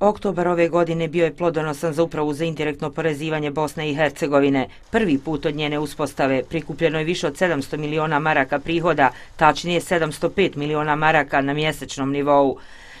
Oktobar ove godine bio je plodonosan za upravu za indirektno porezivanje Bosne i Hercegovine. Prvi put od njene uspostave prikupljeno je više od 700 miliona maraka prihoda, tačnije 705 miliona maraka na mjesečnom nivou.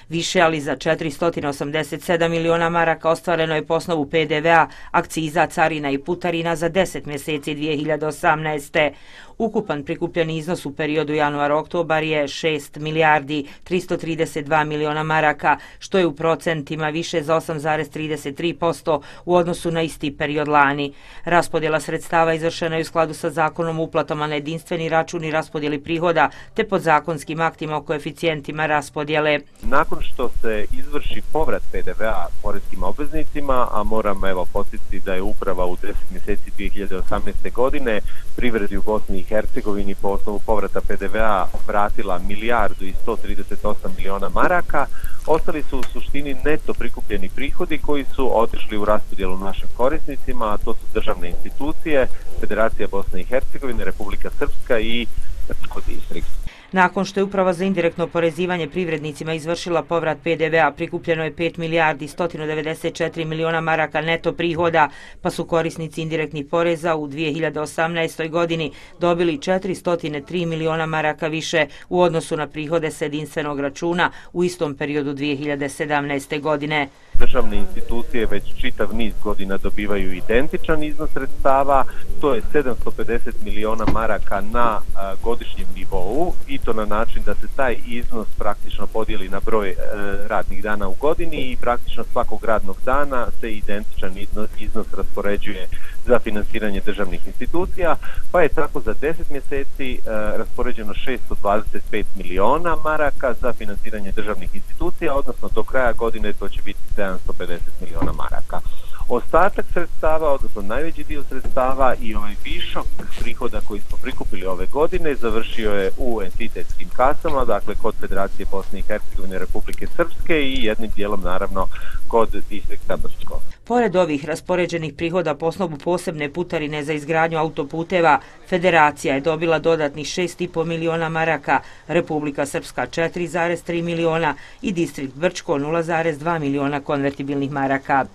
Više, ali za 487 miliona maraka ostvareno je posnovu PDV-a, akciza, carina i putarina za 10 mjeseci 2018. Ukupan prikupljeni iznos u periodu januar-oktobar je 6 milijardi 332 miliona maraka, što je u procentima više za 8,33% u odnosu na isti period lani. Raspodjela sredstava izvršena je u skladu sa zakonom uplatama na jedinstveni račun i raspodjeli prihoda, te pod zakonskim aktima o koeficijentima raspodjele. Nakon što se izvrši povrat PDV-a porezkim obveznicima, a moram evo posjetiti da je uprava u 10 mjeseci 2018. godine privredi u Bosni i Hercegovini po osnovu povrata PDV-a vratila milijardu i 138 miliona maraka, ostali su u suštini neto prikupljeni prihodi koji su otišli u raspodjelu našim korisnicima, a to su državne institucije, Federacija Bosne i Hercegovine, Republika Srpska i Srpsko distrikt. Nakon što je uprava za indirektno porezivanje privrednicima izvršila povrat PDV-a, prikupljeno je 5 milijardi 194 miliona maraka neto prihoda, pa su korisnici indirektnih poreza u 2018. godini dobili 403 miliona maraka više u odnosu na prihode s jedinstvenog računa u istom periodu 2017. godine. Državne institucije već čitav niz godina dobivaju identičan iznos sredstava, to je 750 miliona maraka na godišnjem nivou i i to na način da se taj iznos praktično podijeli na broj e, radnih dana u godini i praktično svakog radnog dana se identičan iznos, iznos raspoređuje za finansiranje državnih institucija, pa je tako za 10 mjeseci e, raspoređeno 625 miliona maraka za finansiranje državnih institucija, odnosno do kraja godine to će biti 750 miliona maraka. Ostatak sredstava, odnosno najveći dio sredstava i ovaj višok prihoda koji smo prikupili ove godine završio je u entitetskim kasama, dakle kod Federacije Bosne i Hercegovine Republike Srpske i jednim dijelom naravno kod distrikta Brčko. Pored ovih raspoređenih prihoda po osnovu posebne putarine za izgradnju autoputeva, Federacija je dobila dodatnih 6,5 miliona maraka, Republika Srpska 4,3 miliona i distrikt Brčko 0,2 miliona konvertibilnih maraka.